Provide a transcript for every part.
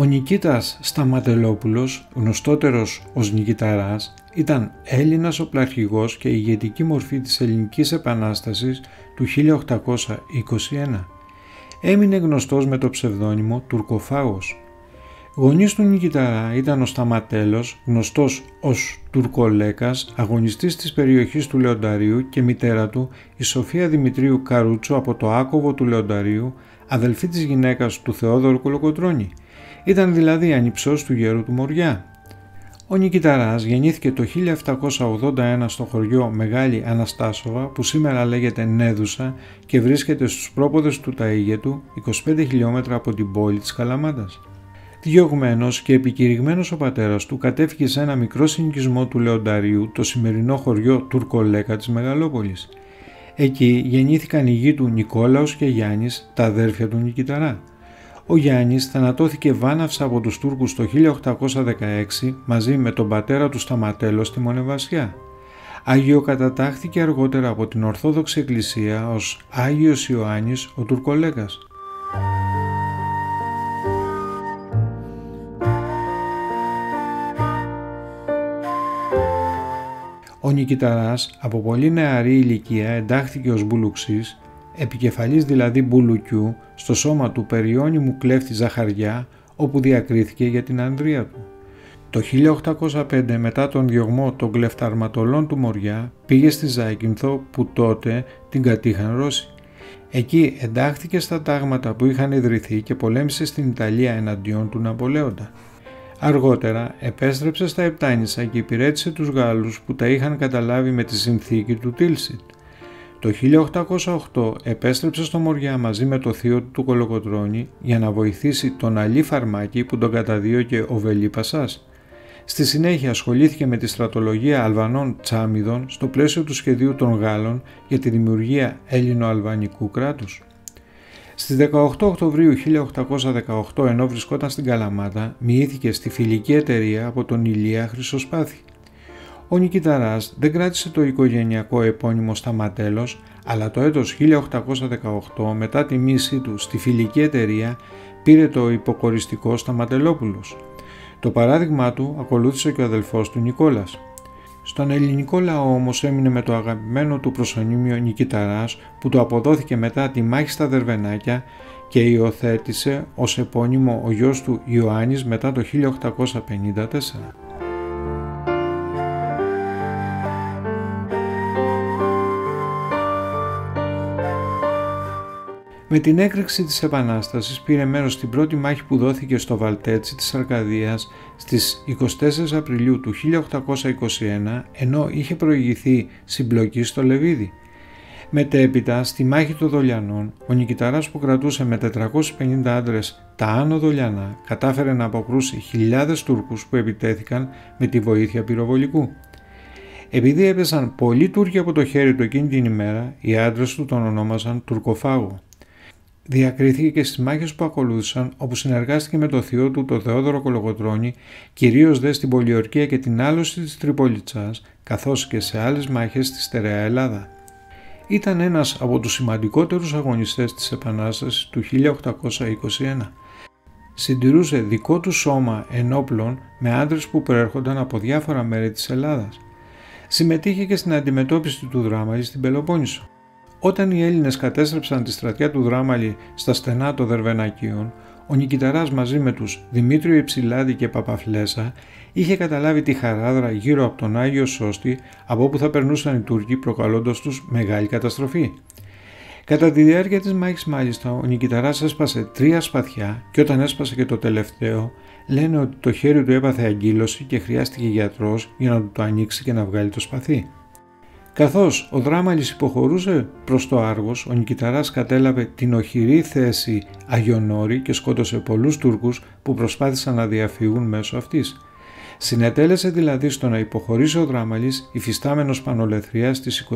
Ο Νικήτας Σταματελόπουλος, γνωστότερος ως Νικηταράς, ήταν Έλληνας οπλαρχηγός και ηγετική μορφή της Ελληνικής Επανάστασης του 1821. Έμεινε γνωστός με το ψευδόνυμο Τουρκοφάγος. Γονείς του Νικηταρά ήταν ο Σταματέλος, γνωστός ως Τουρκολέκας, αγωνιστής της περιοχής του Λεονταρίου και μητέρα του η Σοφία Δημητρίου Καρούτσο από το Άκοβο του Λεονταρίου, αδελφή της γυναίκας του Θεόδωρου Κολοκοτρώνη. Ήταν δηλαδή ανυψός του γέρου του Μοριά. Ο Νικηταράς γεννήθηκε το 1781 στο χωριό Μεγάλη Αναστάσοβα που σήμερα λέγεται Νέδουσα και βρίσκεται στους πρόποδες του Ταΐγετου 25 χιλιόμετρα από την πόλη της Καλαμάτας. Διωγμένος και επικηρυγμένος ο πατέρας του κατέφυγε σε ένα μικρό συνοικισμό του Λεονταρίου, το σημερινό χωριό Τουρκολέκα της Μεγαλόπολης. Εκεί γεννήθηκαν οι γη του Νικόλαος και Γιάννης, τα αδέρφια του Νικηταρά. Ο Γιάννης θανατώθηκε βάναυσα από τους Τούρκους το 1816 μαζί με τον πατέρα του Σταματέλο στη Μονεβασιά. Αγιοκατατάχθηκε αργότερα από την Ορθόδοξη Εκκλησία ως Άγιος Ιωάννης ο Τουρκολέγας. Ο Νικηταράς από πολύ νεαρή ηλικία εντάχθηκε ως μπουλουξής επικεφαλής δηλαδή μπουλουκιού, στο σώμα του περιώνυμου κλέφτη Ζαχαριά, όπου διακρίθηκε για την ανδρεία του. Το 1805 μετά τον διωγμό των κλεφταρματολών του Μοριά πήγε στη Ζάκυνθο που τότε την κατήχαν Ρώσοι. Εκεί εντάχθηκε στα τάγματα που είχαν ιδρυθεί και πολέμησε στην Ιταλία εναντίον του Ναπολέοντα. Αργότερα επέστρεψε στα Επτάνησα και υπηρέτησε τους Γάλλους που τα είχαν καταλάβει με τη συνθήκη του Τίλσιτ. Το 1808 επέστρεψε στο Μοριά μαζί με το θείο του Κολοκοτρώνη για να βοηθήσει τον Αλή Φαρμάκη που τον καταδίωκε ο Βελή Πασάς. Στη συνέχεια ασχολήθηκε με τη στρατολογία Αλβανών Τσάμιδων στο πλαίσιο του σχεδίου των Γάλλων για τη δημιουργία Έλληνο-Αλβανικού κράτους. Στις 18 Οκτωβρίου 1818 ενώ βρισκόταν στην Καλαμάτα μοιήθηκε στη φιλική εταιρεία από τον Ηλία Χρυσοσπάθη. Ο Νικηταράς δεν κράτησε το οικογενειακό επώνυμο Σταματέλος, αλλά το έτος 1818 μετά τη μίση του στη φιλική εταιρεία πήρε το υποκοριστικό Σταματελόπουλος. Το παράδειγμά του ακολούθησε και ο αδελφός του Νικόλας. Στον ελληνικό λαό όμως έμεινε με το αγαπημένο του προσωνύμιο Νικηταράς που του αποδόθηκε μετά τη μάχη στα Δερβενάκια και υιοθέτησε ως επώνυμο ο γιος του Ιωάννης μετά το 1854. Με την έκρηξη της Επανάστασης πήρε μέρος στην πρώτη μάχη που δόθηκε στο Βαλτέτσι της Αρκαδίας στις 24 Απριλίου του 1821 ενώ είχε προηγηθεί συμπλοκή στο Λεβίδι. Μετέπειτα στη μάχη των Δολιανών ο Νικηταράς που κρατούσε με 450 άντρες τα Άνω Δολιανά κατάφερε να αποκρούσει χιλιάδες Τούρκους που επιτέθηκαν με τη βοήθεια πυροβολικού. Επειδή έπεσαν πολλοί Τούρκοι από το χέρι του εκείνη την ημέρα, οι άντρες του τον ονόμαζαν Τουρκοφάγο. Διακρίθηκε και στις μάχες που ακολούθησαν, όπου συνεργάστηκε με το θείο του, το Θεόδωρο Κολογοτρώνη, κυρίως δε στην Πολιορκία και την άλωση της Τριπολιτσά, καθώς και σε άλλες μάχες στη στερεά Ελλάδα. Ήταν ένας από τους σημαντικότερους αγωνιστές της Επανάστασης του 1821. Συντηρούσε δικό του σώμα ενόπλων με άντρες που προέρχονταν από διάφορα μέρη της Ελλάδας. Συμμετείχε και στην αντιμετώπιση του δράματος στην Πελοπόννησο. Όταν οι Έλληνες κατέστρεψαν τη στρατιά του Δράμαλη στα στενά των Δερβενακίων, ο Νικηταράς μαζί με τους Δημήτριο Υψηλάδη και Παπαφλέσα είχε καταλάβει τη χαράδρα γύρω από τον Άγιο Σώστη από όπου θα περνούσαν οι Τούρκοι προκαλώντας τους μεγάλη καταστροφή. Κατά τη διάρκεια της μάχης μάλιστα ο Νικηταράς έσπασε τρία σπαθιά και όταν έσπασε και το τελευταίο λένε ότι το χέρι του έπαθε αγκύλωση και χρειάστηκε γιατρός για να του το ανοίξει και να βγάλει το σπαθί. Καθώς ο Δράμαλης υποχωρούσε προς το Άργος, ο Νικηταράς κατέλαβε την οχυρή θέση Αγιονόρη και σκότωσε πολλούς Τούρκους που προσπάθησαν να διαφύγουν μέσω αυτής. Συνετέλεσε δηλαδή στο να υποχωρήσει ο Δράμαλης υφιστάμενος πανολεθρίας στις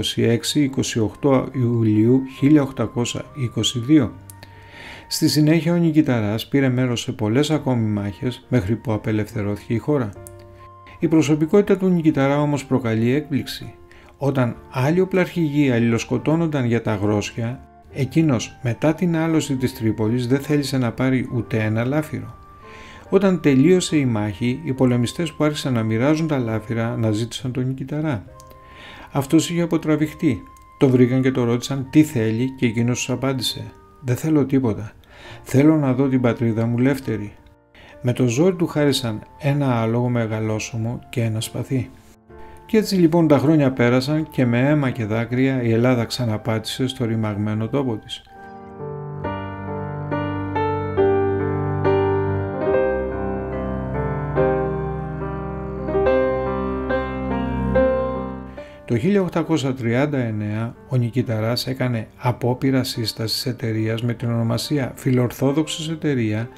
26-28 Ιουλίου 1822. Στη συνέχεια ο Νικηταράς πήρε μέρος σε πολλές ακόμη μάχες μέχρι που απελευθερώθηκε η χώρα. Η προσωπικότητα του Νικηταρά όμως προκαλεί έκπληξη. Όταν άλλοι οπλαρχηγοί αλληλοσκοτώνονταν για τα αγρόσια, εκείνος μετά την άλωση της Τρίπολης δεν θέλησε να πάρει ούτε ένα λάφυρο. Όταν τελείωσε η μάχη, οι πολεμιστές που άρχισαν να μοιράζουν τα λάφυρα αναζήτησαν τον Νικηταρά. Αυτός είχε αποτραβηχτεί. Το βρήκαν και το ρώτησαν τι θέλει και εκείνος τους απάντησε «Δεν θέλω τίποτα. Θέλω να δω την πατρίδα μου λεύτερη». Με το ζόρι του χάρισαν ένα άλογο μεγαλόσωμο και ένα σπαθί. Και έτσι λοιπόν τα χρόνια πέρασαν και με αίμα και δάκρυα η Ελλάδα ξαναπάτησε στο ρημαγμένο τόπο της. Το 1839 ο Νικηταράς έκανε απόπειρα σύστασης εταιρείας με την ονομασία Φιλορθόδοξος Εταιρεία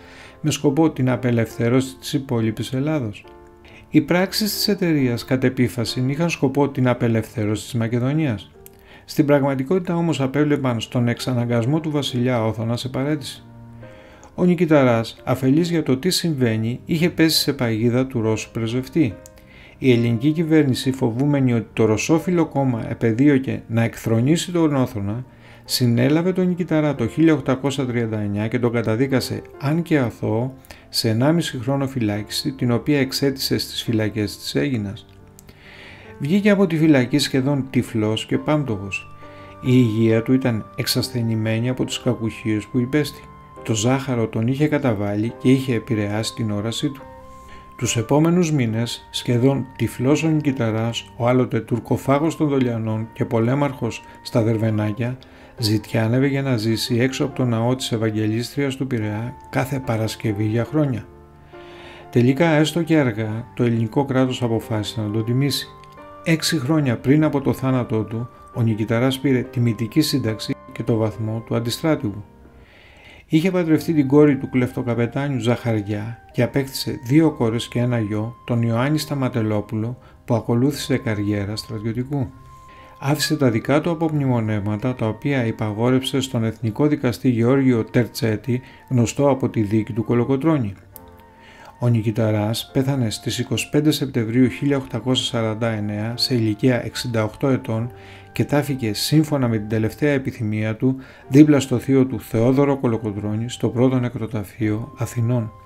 με σκοπό την απελευθέρωση της υπόλοιπης Ελλάδος. Οι πράξεις της εταιρείας κατ' επίφαση είχαν σκοπό την απελευθέρωση της Μακεδονίας. Στην πραγματικότητα όμως απέβλεπαν στον εξαναγκασμό του βασιλιά Όθωνα σε παρέτηση. Ο Νικηταράς, αφελής για το τι συμβαίνει, είχε πέσει σε παγίδα του Ρώσου πρεσβευτή η ελληνική κυβέρνηση φοβούμενη ότι το Ρωσόφιλο κόμμα επεδίωκε να εκθρονήσει τον Όθωνα, συνέλαβε τον Νικηταρά το 1839 και τον καταδίκασε αν και αθώο σε 1,5 χρόνο φυλάκιση την οποία εξέτησε στις φυλακές της Έγινας. Βγήκε από τη φυλακή σχεδόν τυφλός και πάμπτωχος. Η υγεία του ήταν εξασθενημένη από τις κακουχίες που υπέστη. Το ζάχαρο τον είχε καταβάλει και είχε επηρεάσει την όρασή του. Τους επόμενους μήνες, σχεδόν τυφλός ο Νικηταράς, ο άλλοτε τουρκοφάγος των Δολιανών και πολέμαρχος στα Δερβενάκια, ζητιάνευε για να ζήσει έξω από το ναό της Ευαγγελίστριας του Πειραιά κάθε Παρασκευή για χρόνια. Τελικά έστω και αργά το ελληνικό κράτος αποφάσισε να το τιμήσει. Έξι χρόνια πριν από το θάνατό του, ο Νικηταράς πήρε τιμητική σύνταξη και το βαθμό του αντιστράτηγου. Είχε παντρευτεί την κόρη του κλεφτοκαπετάνιου Ζαχαριά και απέκτησε δύο κόρες και ένα γιο, τον Ιωάννη Σταματελόπουλο, που ακολούθησε καριέρα στρατιωτικού. Άφησε τα δικά του απομνημονεύματα, τα οποία υπαγόρεψε στον Εθνικό Δικαστή Γεώργιο Τερτσέτη, γνωστό από τη δίκη του Κολοκοτρώνη. Ο Νικηταράς πέθανε στις 25 Σεπτεμβρίου 1849 σε ηλικία 68 ετών και τάφηκε σύμφωνα με την τελευταία επιθυμία του δίπλα στο θείο του Θεόδωρο Κολοκοντρώνη στο πρώτο νεκροταφείο Αθηνών.